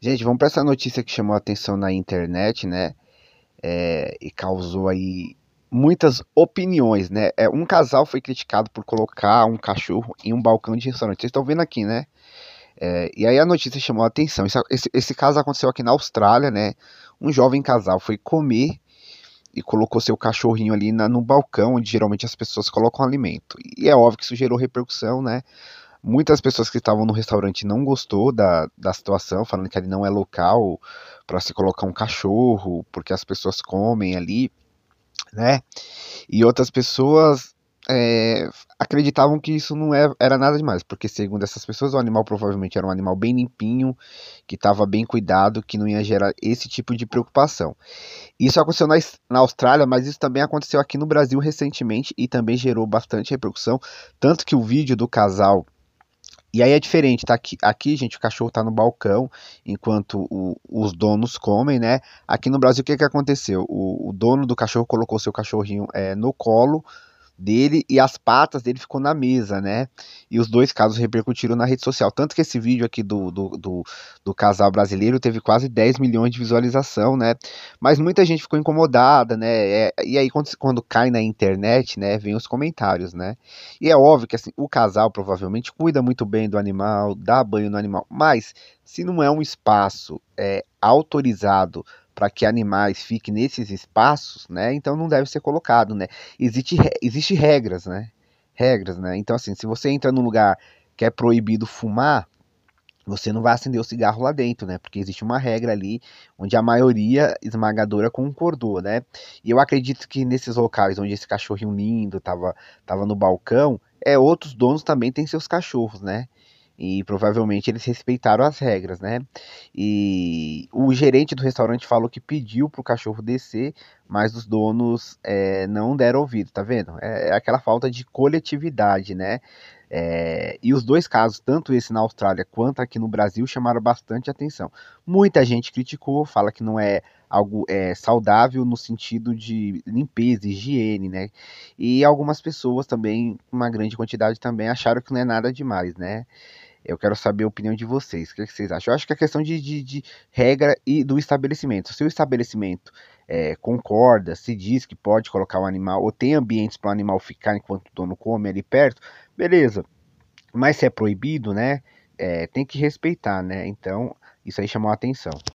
Gente, vamos para essa notícia que chamou a atenção na internet, né? É, e causou aí muitas opiniões, né? É, um casal foi criticado por colocar um cachorro em um balcão de restaurante. Vocês estão vendo aqui, né? É, e aí a notícia chamou a atenção. Isso, esse, esse caso aconteceu aqui na Austrália, né? Um jovem casal foi comer e colocou seu cachorrinho ali na, no balcão, onde geralmente as pessoas colocam alimento. E é óbvio que isso gerou repercussão, né? Muitas pessoas que estavam no restaurante não gostou da, da situação, falando que ali não é local para se colocar um cachorro, porque as pessoas comem ali, né? E outras pessoas é, acreditavam que isso não é, era nada demais, porque segundo essas pessoas o animal provavelmente era um animal bem limpinho, que estava bem cuidado, que não ia gerar esse tipo de preocupação. Isso aconteceu na, na Austrália, mas isso também aconteceu aqui no Brasil recentemente e também gerou bastante repercussão, tanto que o vídeo do casal e aí é diferente, tá? Aqui, aqui gente, o cachorro tá no balcão enquanto o, os donos comem, né? Aqui no Brasil, o que que aconteceu? O, o dono do cachorro colocou seu cachorrinho é, no colo dele e as patas dele ficou na mesa, né? E os dois casos repercutiram na rede social. Tanto que esse vídeo aqui do, do, do, do, casal brasileiro teve quase 10 milhões de visualização, né? Mas muita gente ficou incomodada, né? É, e aí quando, quando cai na internet, né, vem os comentários, né? E é óbvio que assim, o casal provavelmente cuida muito bem do animal, dá banho no animal, mas se não é um espaço é, autorizado para que animais fiquem nesses espaços, né? Então não deve ser colocado, né? Existe, existe regras, né? Regras, né? Então assim, se você entra num lugar que é proibido fumar, você não vai acender o cigarro lá dentro, né? Porque existe uma regra ali onde a maioria esmagadora concordou, né? E eu acredito que nesses locais onde esse cachorrinho lindo tava, tava no balcão, é outros donos também têm seus cachorros, né? E provavelmente eles respeitaram as regras, né? E o gerente do restaurante falou que pediu para o cachorro descer, mas os donos é, não deram ouvido, tá vendo? É, é aquela falta de coletividade, né? É, e os dois casos, tanto esse na Austrália quanto aqui no Brasil, chamaram bastante atenção. Muita gente criticou, fala que não é algo é, saudável no sentido de limpeza, higiene, né? E algumas pessoas também, uma grande quantidade também, acharam que não é nada demais, né? Eu quero saber a opinião de vocês. O que, é que vocês acham? Eu acho que é questão de, de, de, regra e do estabelecimento. Se o estabelecimento é, concorda, se diz que pode colocar o um animal, ou tem ambientes para o animal ficar enquanto o dono come ali perto, beleza. Mas se é proibido, né? É, tem que respeitar, né? Então, isso aí chamou a atenção.